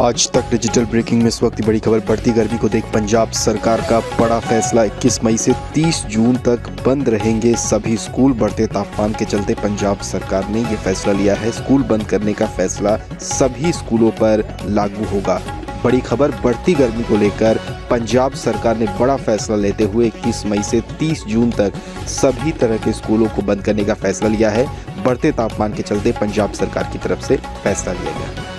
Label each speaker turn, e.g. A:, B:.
A: आज तक digital breaking में इस वक्त की बड़ी खबर बढ़ती गर्मी को देख पंजाब सरकार का बड़ा फैसला। 21 मई से 30 जून तक बंद रहेंगे सभी स्कूल। बढ़ते तापमान के चलते पंजाब सरकार ने ये फैसला लिया है। स्कूल बंद करने का फैसला सभी स्कूलों पर लागू होगा। बड़ी खबर बढ़ती गर्मी को लेकर पंजाब सरकार ने बड़ा फैसला लेते हुए 21 मई से 30 जून तक सभी तरह के स्कूलों को बंद करने का फैसला लिया है। बढ़ते तापमान के चलते पंजाब सरकार की तरफ़ से फैसला लिया गया।